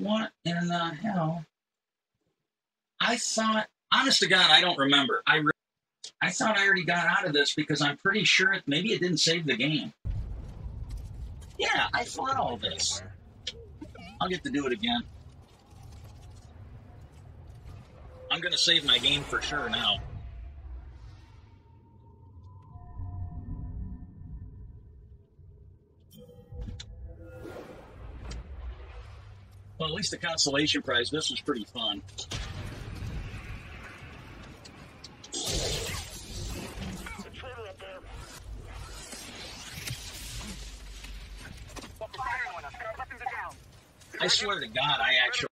What in the hell? I thought, honest to God, I don't remember. I re- I thought I already got out of this because I'm pretty sure it, maybe it didn't save the game. Yeah, I fought all this. I'll get to do it again. I'm gonna save my game for sure now. Well, at least the consolation prize. This was pretty fun. I swear to God, I actually.